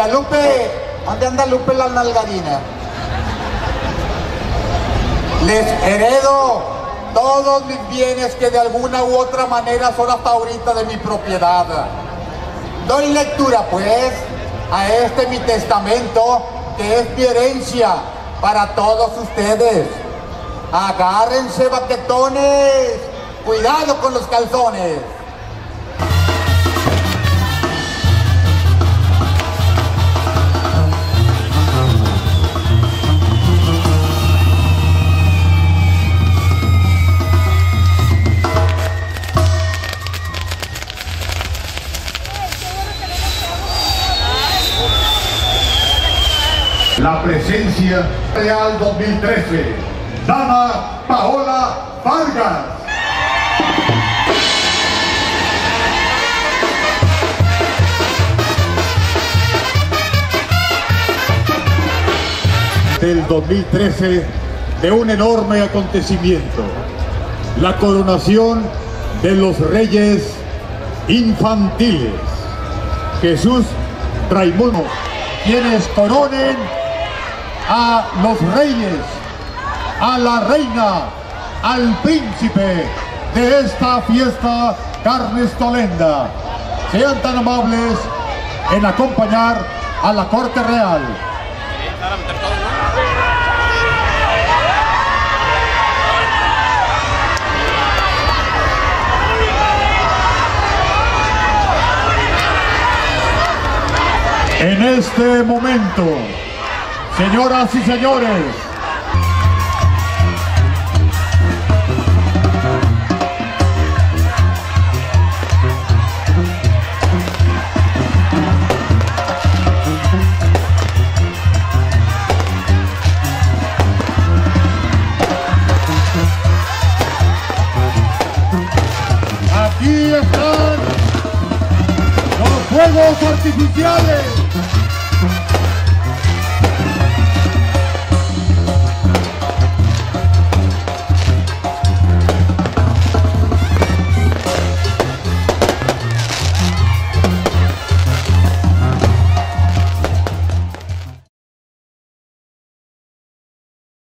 A Lupe, ¿dónde anda Lupe la nalgadina? Les heredo todos mis bienes que de alguna u otra manera son hasta ahorita de mi propiedad. Doy lectura pues a este mi testamento que es mi herencia para todos ustedes. Agárrense baquetones, cuidado con los calzones. La presencia real 2013, Dama Paola Vargas. del 2013 de un enorme acontecimiento, la coronación de los reyes infantiles. Jesús Raimundo, quienes coronen a los reyes, a la reina, al príncipe de esta fiesta carnestolenda. Sean tan amables en acompañar a la corte real. En este momento, señoras y señores, aquí están los fuegos artificiales.